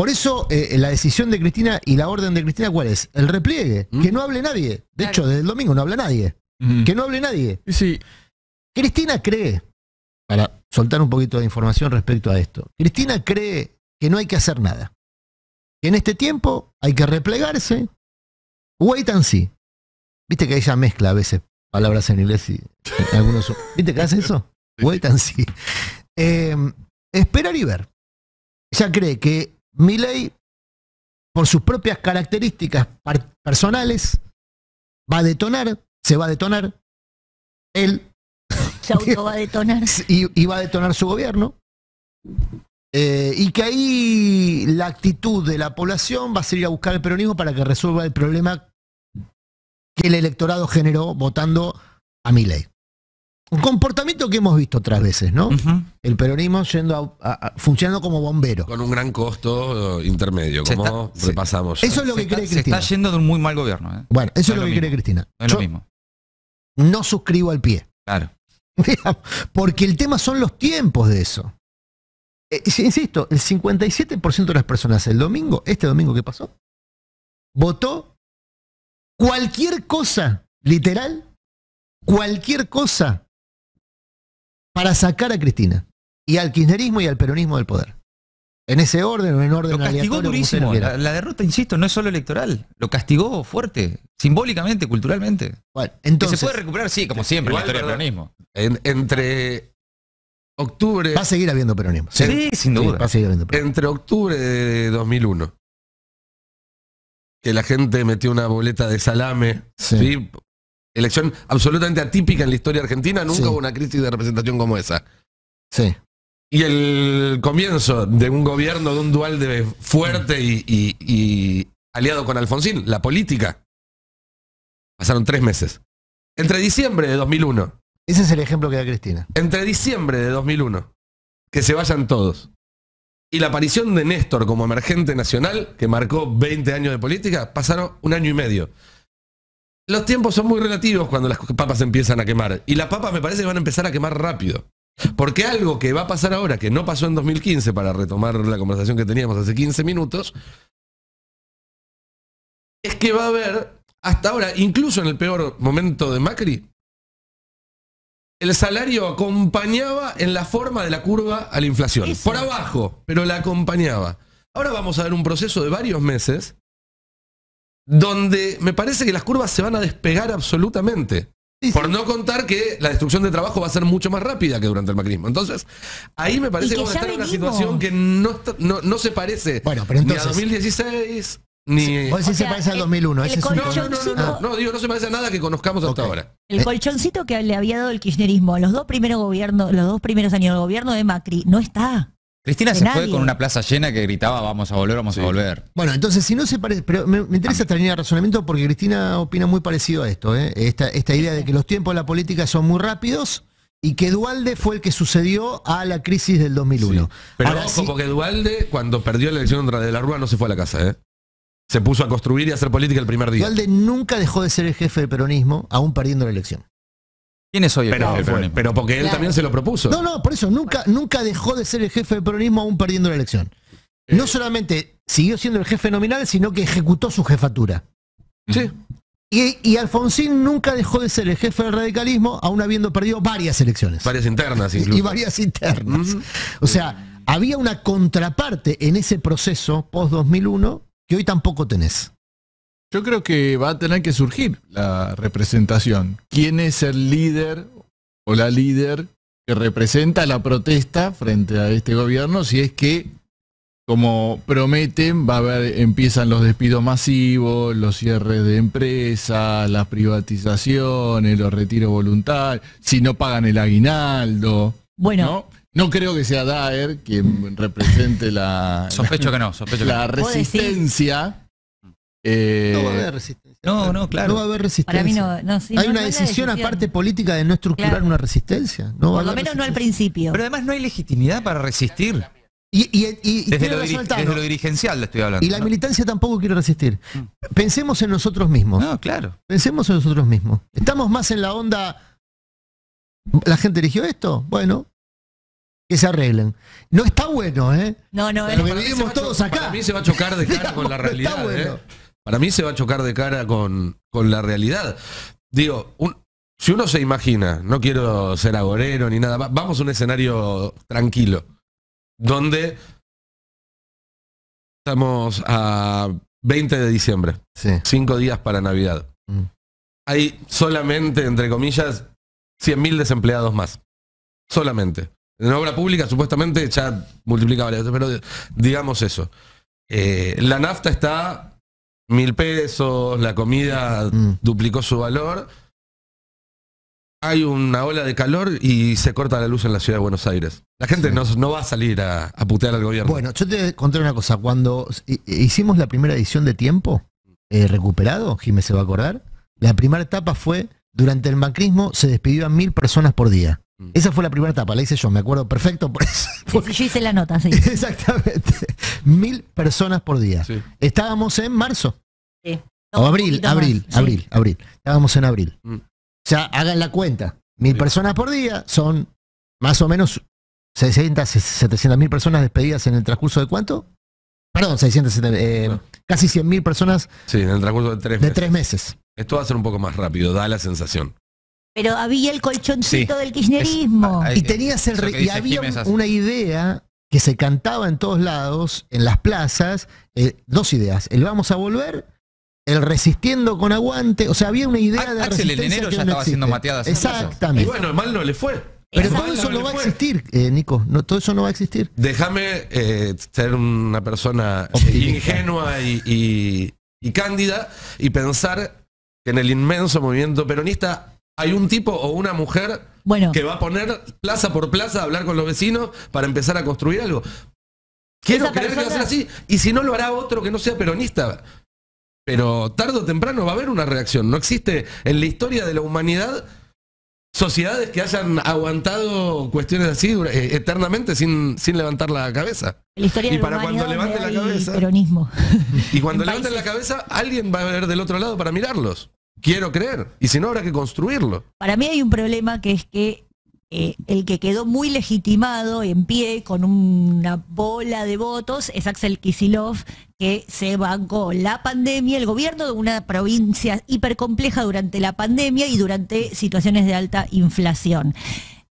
Por eso eh, la decisión de Cristina y la orden de Cristina, ¿cuál es? El repliegue. ¿Mm? Que no hable nadie. De hecho, desde el domingo no habla nadie. Que no hable nadie. Sí, Cristina cree, para soltar un poquito de información respecto a esto, Cristina cree que no hay que hacer nada. Que en este tiempo hay que replegarse. Wait and see. Viste que ella mezcla a veces palabras en inglés y algunos. ¿Viste que hace eso? Wait and see. Eh, esperar y ver. Ella cree que Milei, por sus propias características personales, va a detonar, se va a detonar. Él Se auto va a detonar. y, y va a detonar su gobierno. Eh, y que ahí la actitud de la población va a ser ir a buscar el peronismo para que resuelva el problema que el electorado generó votando a Milei. Un comportamiento que hemos visto otras veces, ¿no? El peronismo yendo a- a- a- funcionando como bombero. Con un gran costo eh, intermedio, Se como está- sí. repasamos. ya. Eso es lo Se que está, cree se Cristina. está yendo de un muy mal gobierno. ¿eh? Bueno, eso No es lo que cree Cristina. No es Yo lo mismo. no suscribo al pie. Claro. Porque el tema son los tiempos de eso. Eh, insisto, el 57% de las personas el domingo, este domingo que pasó, votó cualquier cosa, literal, cualquier cosa para sacar a Cristina y al kirchnerismo y al peronismo del poder. En ese orden o en orden Lo castigó aleatorio, durísimo. La, la derrota, insisto, no es solo electoral. Lo castigó fuerte. Simbólicamente, culturalmente. Bueno, Que entonces, se puede recuperar, sí, como siempre, Igual, la historia del peronismo. En- entre octubre, va a seguir habiendo peronismo. Sí, Sí, sin sí, duda. va a seguir habiendo peronismo. entre octubre de 2001, que la gente metió una boleta de salame, Sí. ¿sí? Elección absolutamente atípica en la historia argentina, nunca Sí. hubo una crisis de representación como esa. Sí. Y el comienzo de un gobierno de un dual de fuerte y, y- y aliado con Alfonsín, la política. Pasaron tres meses. Entre diciembre de 2001, Ese es el ejemplo que da Cristina. entre diciembre de 2001, que se vayan todos, y la aparición de Néstor como emergente nacional, que marcó 20 años de política, pasaron un año y medio. Los tiempos son muy relativos cuando las papas empiezan a quemar. Y las papas me parece que van a empezar a quemar rápido. Porque algo que va a pasar ahora, que no pasó en 2015, para retomar la conversación que teníamos hace 15 minutos, es que va a haber, hasta ahora, incluso en el peor momento de Macri, el salario acompañaba en la forma de la curva a la inflación. Por abajo, pero la acompañaba. Ahora vamos a ver un proceso de varios meses donde me parece que las curvas se van a despegar absolutamente. Por no contar que la destrucción de trabajo va a ser mucho más rápida que durante el macrismo. Entonces, ahí me parece que que vamos a ya estar en una situación que no, está- no, no se parece Bueno, pero ni a entonces. 2016 ni... Vos decís O sea, se parece al el- 2001. el ese es un No, no, no, digo, no se parece a nada que conozcamos hasta Ok. ahora. El colchoncito que le había dado el kirchnerismo los dos primeros gobiernos, los dos primeros años del gobierno de Macri, no está. Cristina De se fue con una plaza llena que gritaba vamos a volver, vamos Sí. a volver. Bueno, entonces, si no se parece, pero me, me interesa esta línea de razonamiento porque Cristina opina muy parecido a esto, ¿eh? esta, esta idea de que los tiempos de la política son muy rápidos y que Dualde fue el que sucedió a la crisis del 2001. Sí. Pero Ahora, ojo, sí- porque Dualde, cuando perdió la elección contra de la Rúa, no se fue a la casa, ¿eh? Se puso a construir y a hacer política el primer día. Dualde nunca dejó de ser el jefe del peronismo, aún perdiendo la elección. ¿Quién es hoy el Pero, jefe del pero, peronismo? pero porque él Claro. también se lo propuso. No, no, por eso, nunca, nunca dejó de ser el jefe del peronismo, aún perdiendo la elección. No solamente siguió siendo el jefe nominal, sino que ejecutó su jefatura. Sí. Y, y Alfonsín nunca dejó de ser el jefe del radicalismo, aún habiendo perdido varias elecciones. Varias internas incluso. y varias internas. Ujú. O sea, había una contraparte en ese proceso post-2001 que hoy tampoco tenés. Yo creo que va a tener que surgir la representación. ¿Quién es el líder o la líder que representa la protesta frente a este gobierno? Si es que, como prometen, va a haber, empiezan los despidos masivos, los cierres de empresas, las privatizaciones, los retiros voluntarios, si no pagan el aguinaldo. Bueno, ¿no? No creo que sea Daer quien represente la, Sospecho que no, sospecho que la resistencia. Eh, No va a haber resistencia. No, no, claro. No va a haber resistencia. para mí no, no, sí, Hay no- una no decisión, aparte política de no estructurar Claro. una resistencia. No va a Por lo haber menos no al principio. Pero además no hay legitimidad para resistir. Y, y- y- y Desde lo, desde lo dirigencial le estoy hablando. Y la ¿no? militancia tampoco quiere resistir. Pensemos en nosotros mismos. No, claro. Pensemos en nosotros mismos. Estamos más en la onda. ¿La gente eligió esto? Bueno. que se arreglen. No está bueno, ¿eh? No, no, Pero es- que vivimos va a cho- todos acá. Para mí se va a chocar de cara con la realidad. está bueno. ¿eh? Para mí se va a chocar de cara con, con la realidad. Digo, un- si uno se imagina, no quiero ser agorero ni nada, va- vamos a un escenario tranquilo, donde estamos a 20 de diciembre, Sí. cinco días para Navidad. Mm. Hay solamente, entre comillas, 100.000 desempleados más. Solamente. En obra pública, supuestamente, ya multiplica varias pero digamos eso. Eh, la nafta está mil pesos, la comida Mm. duplicó su valor. Hay una ola de calor y se corta la luz en la ciudad de Buenos Aires. La gente Sí. no, no va a salir a, a putear al gobierno. Bueno, yo te conté una cosa. Cuando hi- hicimos la primera edición de Tiempo, eh, recuperado, Jiménez se va a acordar, la primera etapa fue, durante el macrismo se despidían mil personas por día. Mm. Esa fue la primera etapa, la hice yo, me acuerdo perfecto por eso. Sí, yo hice la nota, sí. Exactamente. Mil personas por día. Sí. Estábamos en marzo. Sí. O No, abril, más, abril, sí. abril, abril. Estábamos en abril. Mm. O sea, hagan la cuenta. Mil Sí. personas por día son más o menos 600, 700 mil personas despedidas en el transcurso de cuánto? Perdón, 600, eh, No. casi 100 mil personas Sí, en el transcurso de tres de meses. tres meses. Esto va a ser un poco más rápido, da la sensación. Pero había el colchoncito Sí. del kirchnerismo. Es- Y tenías el y había Jiménez una idea que se cantaba en todos lados, en las plazas, eh, dos ideas, el vamos a volver, el resistiendo con aguante, o sea, había una idea de Axel en resistencia enero que ya no estaba haciendo mateadas en plazas. Y Exactamente. bueno, mal no le fue. Pero Exacto. todo eso no va a existir, eh, Nico, no, todo eso no va a existir. Déjame eh, ser una persona Optimista. ingenua y, y- y cándida y pensar que en el inmenso movimiento peronista hay un tipo o una mujer Bueno, que va a poner plaza por plaza a hablar con los vecinos para empezar a construir algo. Quiero creer que va a ser así. Y si no lo hará otro que no sea peronista. Pero tarde o temprano va a haber una reacción. No existe en la historia de la humanidad sociedades que hayan aguantado cuestiones así eh, eternamente sin, sin levantar la cabeza. la historia y de la para cuando la cabeza- peronismo. Y cuando En levanten la cabeza, alguien va a ver del otro lado para mirarlos. Quiero creer. Y si no, habrá que construirlo. Para mí hay un problema que es que eh, el que quedó muy legitimado en pie con una bola de votos es Axel Kisilov, que se bancó la pandemia, el gobierno de una provincia hipercompleja durante la pandemia y durante situaciones de alta inflación.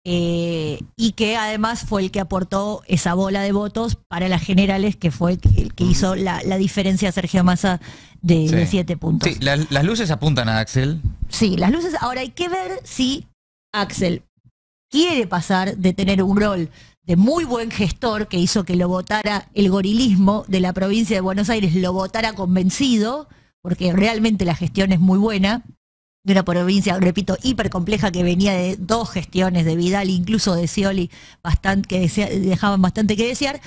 Eh, y que además fue el que aportó esa bola de votos para las generales, que fue el que, hizo la, la diferencia Sergio Massa de, Sí. de siete puntos. Sí, la- las luces apuntan a Axel. Sí, las luces. Ahora hay que ver si Axel quiere pasar de tener un rol de muy buen gestor que hizo que lo votara el gorilismo de la provincia de Buenos Aires, lo votara convencido, porque realmente la gestión es muy buena, de una provincia, repito, hiper compleja que venía de dos gestiones de Vidal, incluso de Scioli, bastante, que desea- dejaban bastante que desear.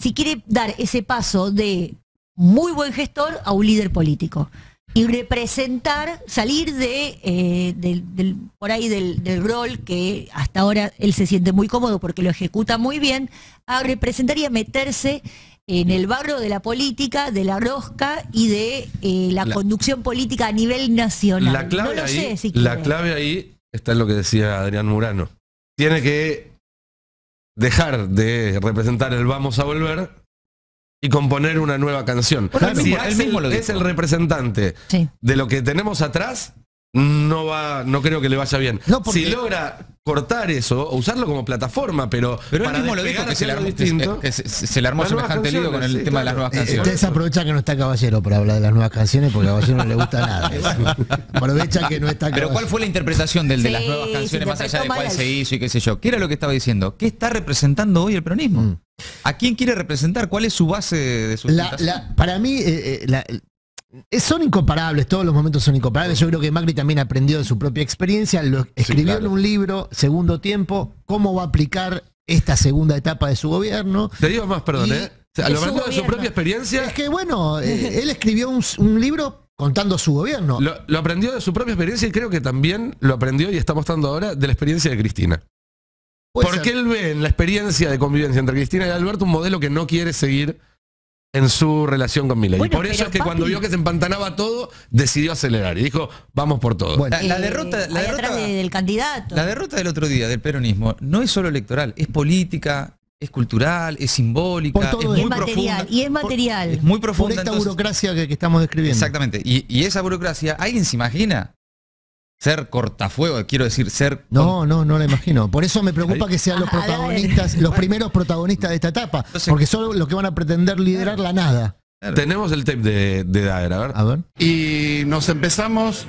Si quiere dar ese paso de muy buen gestor a un líder político y representar, salir de, eh, del, del- por ahí del, del rol que hasta ahora él se siente muy cómodo porque lo ejecuta muy bien, a representar y a meterse en el barro de la política, de la rosca y de eh, la, La- conducción política a nivel nacional. La clave, no ahí, sé si la clave ahí está en lo que decía Adrián Murano. Tiene que dejar de representar el vamos a volver y componer una nueva canción. Si él mismo lo es el representante Sí. de lo que tenemos atrás, no va, no creo que le vaya bien. No, porque- Si logra cortar eso o usarlo como plataforma, pero, Pero él para mismo lo dijo que se le armó, distinto, que se, se- se le armó semejante lío con el sí, tema de las nuevas canciones. Ustedes aprovechan que no está Caballero para hablar de las nuevas canciones porque a Caballero no le gusta nada. Aprovecha que no está Pero ¿cuál Caballero. fue la interpretación del de las Sí, nuevas canciones más allá de cuál se hizo y qué sé yo? ¿Qué era lo que estaba diciendo? ¿Qué está representando hoy el peronismo? Mm. ¿A quién quiere representar? ¿Cuál es su base de La- sustentación? la- para mí, eh, eh, la- son incomparables, todos los momentos son incomparables. Yo creo que Macri también aprendió de su propia experiencia, lo escribió claro. en un libro, segundo tiempo, cómo va a aplicar esta segunda etapa de su gobierno. te digo más, perdón, Y- ¿eh? O sea, de lo su de su propia experiencia. Es que bueno, eh, él escribió un, un libro contando su gobierno. Lo, lo aprendió de su propia experiencia y creo que también lo aprendió y está mostrando ahora de la experiencia de Cristina. Porque ser. él ve en la experiencia de convivencia entre Cristina y Alberto un modelo que no quiere seguir en su relación con Milei. Bueno, por eso es que papi- cuando vio que se empantanaba todo, decidió acelerar y dijo, vamos por todo. Bueno, La, la Eh, derrota, la derrota, de- del candidato. la derrota del otro día del peronismo no es solo electoral, es política, es cultural, es simbólica, Por todo es muy es material, profunda. y es material. Es muy por profunda. esta entonces- burocracia que, que estamos describiendo. Exactamente. Y, y esa burocracia, ¿alguien se imagina ser cortafuego? Quiero decir, ser... No, no, no la imagino. Por eso me preocupa que sean los protagonistas, los primeros protagonistas de esta etapa. Porque son los que van a pretender liderar la nada. Tenemos el tape de, de Daer, a ver. A ver. y nos empezamos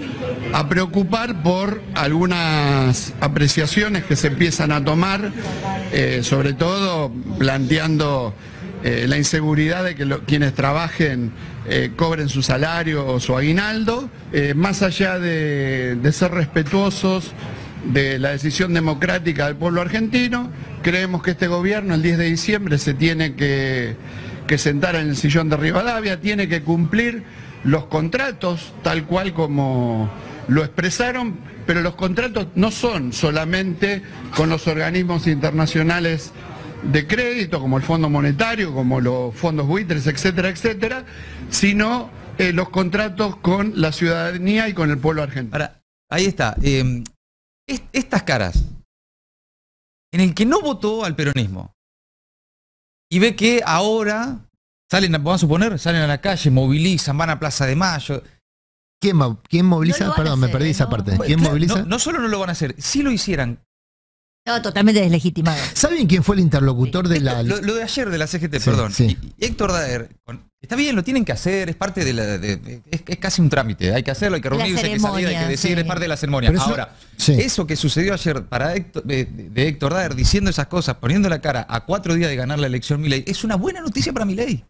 a preocupar por algunas apreciaciones que se empiezan a tomar, eh, sobre todo planteando eh, la inseguridad de que quienes trabajen eh, cobren su salario o su aguinaldo, eh, más allá de, ser respetuosos de la decisión democrática del pueblo argentino, creemos que este gobierno el 10 de diciembre se tiene que sentar en el sillón de Rivadavia, tiene que cumplir los contratos tal cual como lo expresaron, pero los contratos no son solamente con los organismos internacionales de crédito, como el Fondo Monetario, como los fondos buitres, etcétera, etcétera, sino eh, los contratos con la ciudadanía y con el pueblo argentino. Ahora, ahí está. eh, es- estas caras, en el que no votó al peronismo y ve que ahora salen, vamos a suponer, salen a la calle, movilizan, van a Plaza de Mayo. ¿Quién, quién moviliza? No Perdón, me perdí esa parte. ¿Quién claro, moviliza? No, no solo no lo van a hacer, si lo hicieran. Estaba totalmente deslegitimado. ¿Saben quién fue el interlocutor de la... Lo, lo de ayer de la CGT, Sí, perdón. sí. Héctor Daer, está bien, lo tienen que hacer, es parte de la. de- de- es, es casi un trámite, hay que hacerlo, hay que reunirse, hay que salir, hay que decir, sí. es parte de la ceremonia. Eso- Ahora, sí. eso que sucedió ayer para Héctor- de, de Héctor Daer diciendo esas cosas, poniendo la cara a cuatro días de ganar la elección Milei, es una buena noticia para Milei.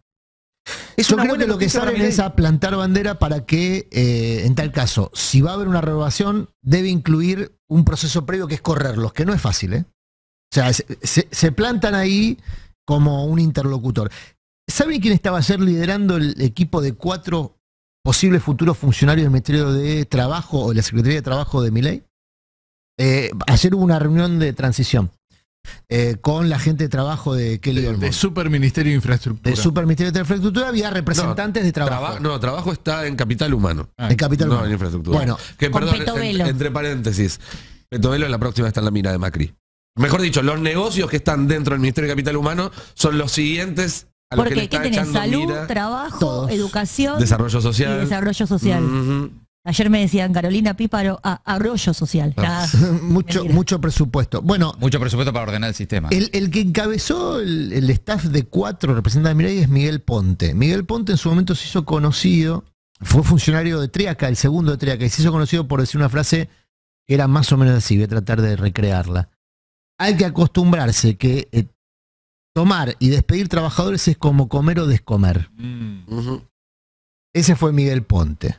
Es Yo creo que lo que Milei. es a plantar bandera para que, eh, en tal caso, si va a haber una renovación, debe incluir un proceso previo que es correrlos, que no es fácil, ¿eh? O sea, se, se- se plantan ahí como un interlocutor. ¿Saben quién estaba ayer liderando el equipo de cuatro posibles futuros funcionarios del Ministerio de Trabajo o de la Secretaría de Trabajo de Miley? Eh, ayer hubo una reunión de transición eh, con la gente de trabajo de Kelly De, Olmos. de Super Ministerio de Infraestructura. De Super Ministerio de Infraestructura había representantes de trabajo. Traba- no, trabajo está en capital humano. Ah, en Capital no Humano. en infraestructura. Bueno, que con perdón, en- entre paréntesis. Petovelo la próxima está en la mira de Macri. Mejor dicho, los negocios que están dentro del Ministerio de Capital Humano son los siguientes a los que le Porque, ¿qué tenés? echando Salud, mira. trabajo, Todos. educación Desarrollo y social. desarrollo social. Ayer me decían Carolina Píparo, ah, arroyo social. Ah. Mucho, Mentira. mucho presupuesto. Bueno, Mucho presupuesto para ordenar el sistema. el, el que encabezó el, el staff de cuatro representantes de Mirai es Miguel Ponte. Miguel Ponte en su momento se hizo conocido, fue funcionario de Triaca, el segundo de Triaca, y se hizo conocido por decir una frase que era más o menos así, voy a tratar de recrearla. Hay que acostumbrarse que eh, tomar y despedir trabajadores es como comer o descomer. Mm. Ese fue Miguel Ponte.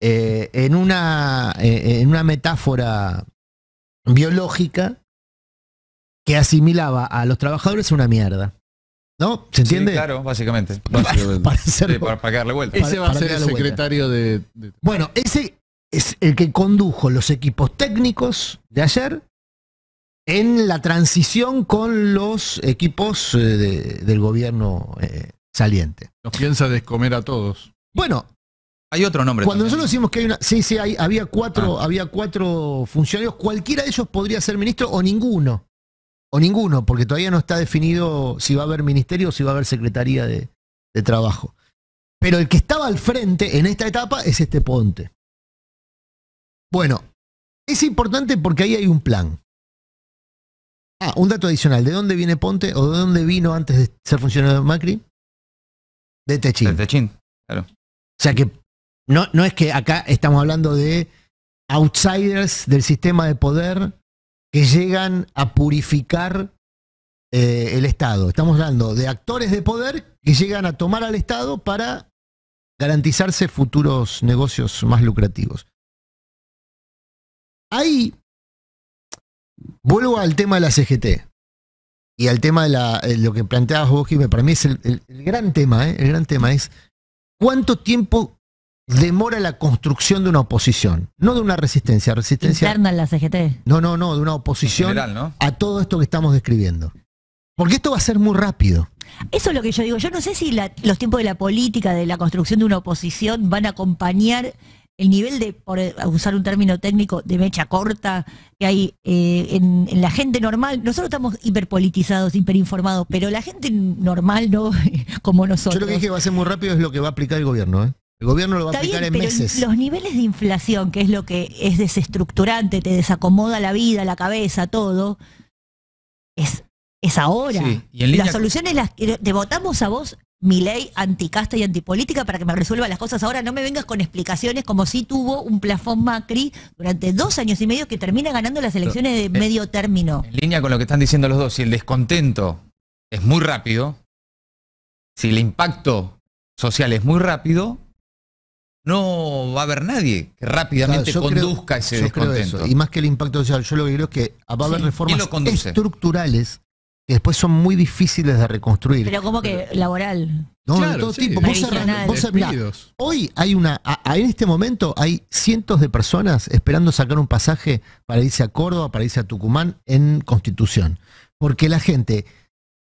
Eh, en, una, eh, en una metáfora biológica que asimilaba a los trabajadores una mierda. ¿No? ¿Se entiende? Sí, claro, básicamente. Básicamente. Para Sí, hacerlo- para, para que darle vuelta. Ese va a para ser el secretario de, de- Bueno, ese es el que condujo los equipos técnicos de ayer en la transición con los equipos eh, de- del gobierno eh, saliente. Nos piensa descomer a todos. Bueno, Hay otro nombre. Cuando también. nosotros decimos que hay una. Sí, sí, hay- había, cuatro, Ah. había cuatro funcionarios. Cualquiera de ellos podría ser ministro o ninguno. O ninguno, porque todavía no está definido si va a haber ministerio o si va a haber secretaría de, de trabajo. Pero el que estaba al frente en esta etapa es este Ponte. Bueno, es importante porque ahí hay un plan. Ah, un dato adicional. ¿De dónde viene Ponte o de dónde vino antes de ser funcionario de Macri? De Techín. Del Techín. O sea que no, no es que acá estamos hablando de outsiders del sistema de poder que llegan a purificar eh, el Estado. Estamos hablando de actores de poder que llegan a tomar al Estado para garantizarse futuros negocios más lucrativos. Ahí vuelvo al tema de la CGT y al tema de eh, lo que planteabas vos, Jimé, para mí es el gran tema, ¿eh? el gran tema es ¿Cuánto tiempo demora la construcción de una oposición? No de una resistencia, resistencia. Interna en la CGT. No, no, no, de una oposición general, ¿no? a todo esto que estamos describiendo. Porque esto va a ser muy rápido. Eso es lo que yo digo. Yo no sé si la- los tiempos de la política, de la construcción de una oposición, van a acompañar el nivel de, por usar un término técnico, de mecha corta que hay eh, en, en la gente normal. Nosotros estamos hiperpolitizados, hiperinformados, pero la gente normal no como Yo nosotros. lo que dije va a ser muy rápido es lo que va a aplicar el gobierno. ¿eh? El gobierno lo va a aplicar bien, en pero meses. los niveles de inflación, que es lo que es desestructurante, te desacomoda la vida, la cabeza, todo, es, es ahora. Sí, y en línea- Las soluciones las te votamos a vos, mi ley anticasta y antipolítica para que me resuelva las cosas ahora. No me vengas con explicaciones como si tuvo un plafón Macri durante dos años y medio que termina ganando las elecciones de medio término. En línea con lo que están diciendo los dos, si el descontento es muy rápido, si el impacto social es muy rápido, no va a haber nadie que rápidamente Claro, yo creo- conduzca ese yo creo descontento. eso. Y más que el impacto social, yo lo que creo es que va a haber Sí. reformas estructurales que después son muy difíciles de reconstruir. Pero como que laboral. no, de todo sí, tipo. Vos cerrás- vos mirá, hoy hay una, a- a- en este momento hay cientos de personas esperando sacar un pasaje para irse a Córdoba, para irse a Tucumán en Constitución. Porque la gente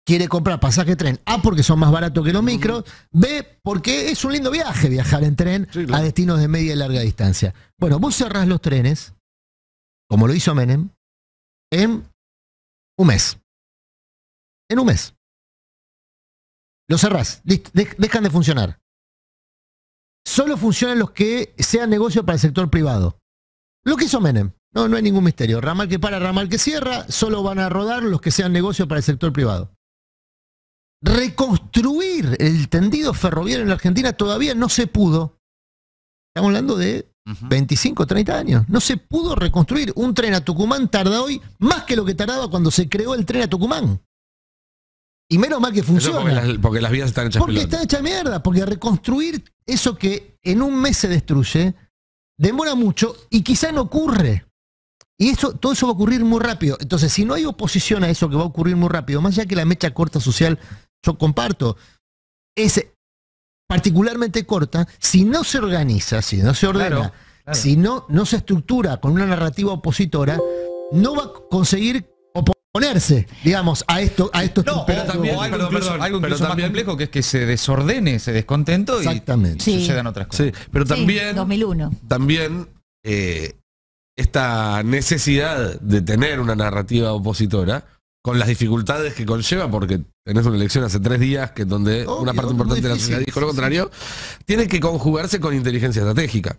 quiere comprar pasaje tren, A, porque son más baratos que los micros, B, porque es un lindo viaje viajar en tren Sí, claro. a destinos de media y larga distancia. Bueno, vos cerrás los trenes, como lo hizo Menem, en un mes. En un mes. Lo cerrás, dejan de funcionar. Solo funcionan los que sean negocio para el sector privado. Lo que hizo Menem. No, no hay ningún misterio. Ramal que para, ramal que cierra, solo van a rodar los que sean negocio para el sector privado. Reconstruir el tendido ferroviario en la Argentina todavía no se pudo. Estamos hablando de Ujú. 25, 30 años. No se pudo reconstruir. Un tren a Tucumán tarda hoy más que lo que tardaba cuando se creó el tren a Tucumán. Y menos mal que funciona. porque las, porque las vías están hechas Porque pelota. está hecha mierda, porque reconstruir eso que en un mes se destruye demora mucho y quizá no ocurre. Y eso, todo eso va a ocurrir muy rápido. Entonces, si no hay oposición a eso que va a ocurrir muy rápido, más allá que la mecha corta social, yo comparto, es particularmente corta, si no se organiza, si no se ordena, Claro, claro. si no, no se estructura con una narrativa opositora, no va a conseguir oponerse, digamos, a esto, a estos No, pero también- algo perdón, incluso, perdón, algo pero incluso también- más complejo que es que se desordene ese descontento y Exactamente. Sí. sucedan otras cosas. Sí, pero Sí, también, 2001. también eh, esta necesidad de tener una narrativa opositora, con las dificultades que conlleva, porque tenés una elección hace tres días, que donde Obvio, una parte importante de la sociedad dijo lo contrario, tiene que conjugarse con inteligencia estratégica.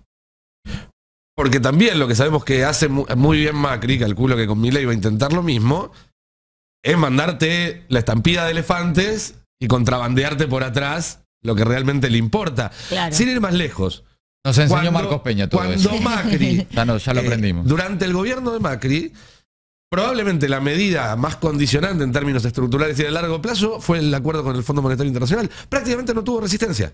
Porque también lo que sabemos que hace mu- muy bien Macri, calculo que con Milei va a intentar lo mismo, es mandarte la estampida de elefantes y contrabandearte por atrás lo que realmente le importa. Claro. Sin ir más lejos. Nos enseñó Cuando- Marcos Peña todo cuando eso. Macri Ya, no, ya lo eh, aprendimos. durante el gobierno de Macri, probablemente la medida más condicionante en términos estructurales y de largo plazo fue el acuerdo con el Fondo Monetario Internacional. Prácticamente no tuvo resistencia.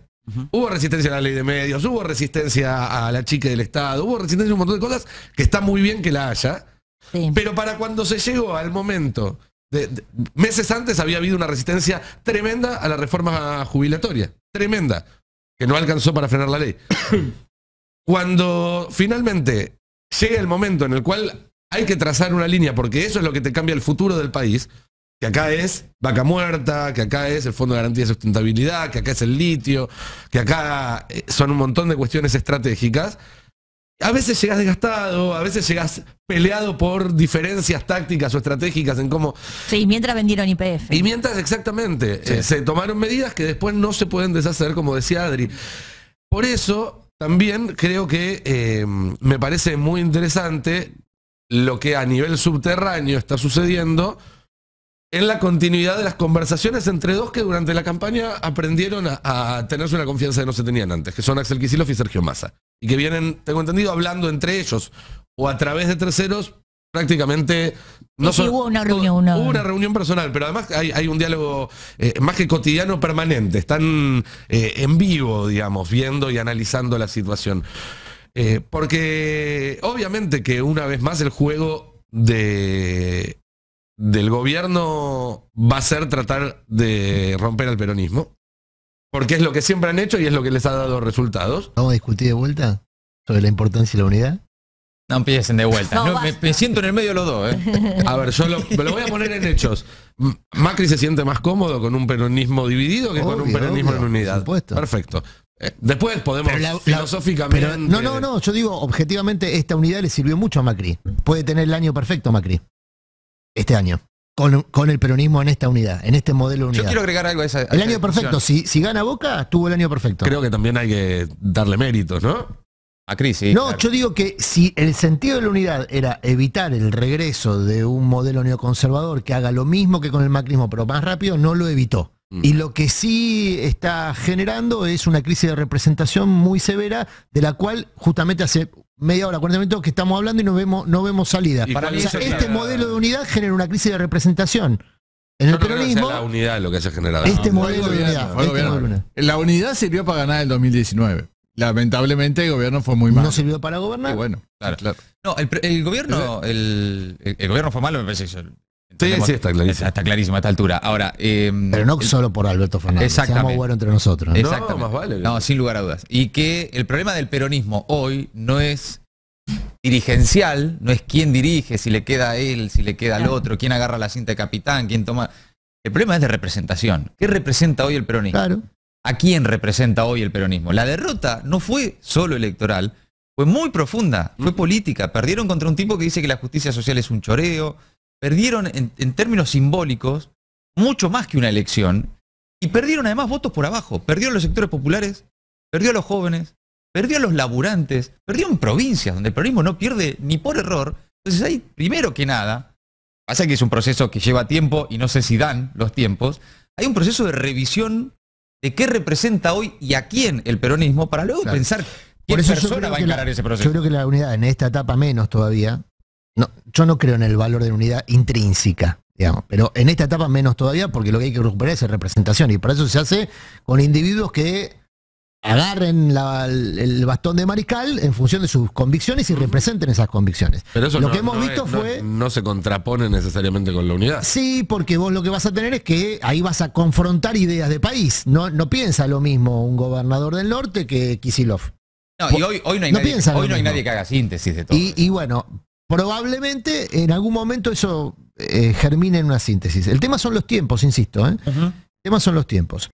Hubo resistencia a la ley de medios, hubo resistencia a la chica del Estado, hubo resistencia a un montón de cosas que está muy bien que la haya. Sí. Pero para cuando se llegó al momento, de- de- meses antes había habido una resistencia tremenda a la reforma jubilatoria. Tremenda. Que no alcanzó para frenar la ley. Cuando finalmente llega el momento en el cual hay que trazar una línea, porque eso es lo que te cambia el futuro del país, que acá es vaca muerta, que acá es el Fondo de Garantía de Sustentabilidad, que acá es el litio, que acá eh, son un montón de cuestiones estratégicas. A veces llegas desgastado, a veces llegas peleado por diferencias tácticas o estratégicas en cómo... Sí, mientras vendieron IPF. Y mientras exactamente eh, se tomaron medidas que después no se pueden deshacer, como decía Adri. Por eso también creo que eh, me parece muy interesante lo que a nivel subterráneo está sucediendo en la continuidad de las conversaciones entre dos que durante la campaña aprendieron a, a tenerse una confianza que no se tenían antes, que son Axel Kicillof y Sergio Massa. Y que vienen, tengo entendido, hablando entre ellos o a través de terceros prácticamente... Sí, sí, hubo una reunión, una- Hubo una reunión personal, pero además hay, hay un diálogo eh, más que cotidiano permanente. Están eh, en vivo, digamos, viendo y analizando la situación. Eh, porque obviamente que una vez más el juego de, del gobierno va a ser tratar de romper al peronismo. Porque es lo que siempre han hecho y es lo que les ha dado resultados. Vamos a discutir de vuelta sobre la importancia de la unidad. No empiecen de vuelta. No, No, me, siento en el medio de los dos, ¿eh? A ver, yo lo, voy a poner en hechos. Macri se siente más cómodo con un peronismo dividido que con un peronismo obvio, en unidad. por supuesto. Perfecto. Eh, Después podemos Pero la- la- filosóficamente. Pero no, no, no, yo digo, objetivamente, esta unidad le sirvió mucho a Macri. Puede tener el año perfecto Macri. Este año. Con, con el peronismo en esta unidad, en este modelo de Yo unidad. quiero agregar algo a esa. a el esa año perfecto, si, si gana Boca, tuvo el año perfecto. Creo que también hay que darle méritos, ¿no? A Cris, sí. no, claro. yo digo que si el sentido de la unidad era evitar el regreso de un modelo neoconservador que haga lo mismo que con el macrismo, pero más rápido, no lo evitó. Y lo que sí está generando es una crisis de representación muy severa, de la cual justamente hace media hora, 40 minutos que estamos hablando y no vemos, no vemos salida. Para O sea, este modelo de unidad genera una crisis de representación. En el no peronismo, la unidad lo que se genera. este Fue modelo de unidad. fue este modelo. La unidad sirvió para ganar el 2019. Lamentablemente el gobierno fue muy malo. No sirvió para Y gobernar. bueno, Claro. claro. No, el, gobierno, el, el- el gobierno fue malo, me parece que entendemos- sí, está clarísimo. Está clarísimo a esta altura. Ahora, eh, Pero no el- solo por Alberto Fernández. Seamos buenos entre nosotros. ¿no? Exactamente. más vale. No, sin lugar a dudas. Y que el problema del peronismo hoy no es dirigencial, no es quién dirige, si le queda a él, si le queda al otro, quién agarra la cinta de capitán, quién toma. El problema es de representación. ¿Qué representa hoy el peronismo? Claro. ¿A quién representa hoy el peronismo? La derrota no fue solo electoral, fue muy profunda, fue política. Perdieron contra un tipo que dice que la justicia social es un choreo, perdieron en, en términos simbólicos mucho más que una elección y perdieron además votos por abajo. Perdió a los sectores populares, perdió a los jóvenes, perdió a los laburantes, perdió en provincias donde el peronismo no pierde ni por error. Entonces hay, primero que nada, pasa que es un proceso que lleva tiempo y no sé si dan los tiempos, hay un proceso de revisión de qué representa hoy y a quién el peronismo para luego Claro. pensar qué Por eso yo persona va a la- encarar ese Yo proceso. creo que la unidad en esta etapa menos todavía. No, yo no creo en el valor de la unidad intrínseca, digamos, pero en esta etapa menos todavía porque lo que hay que recuperar es representación y para eso se hace con individuos que agarren la- el bastón de mariscal en función de sus convicciones y representen esas convicciones. Pero eso lo no, que hemos no visto es- fue No, se contrapone necesariamente con la unidad. Sí, porque vos lo que vas a tener es que ahí vas a confrontar ideas de país. No, no piensa lo mismo un gobernador del norte que Kisilov. No, y hoy, hoy no hay, No nadie, hoy hay nadie que haga síntesis de todo. Y, y bueno, probablemente en algún momento eso eh, germine en una síntesis. El tema son los tiempos, insisto. ¿eh? El tema son los tiempos.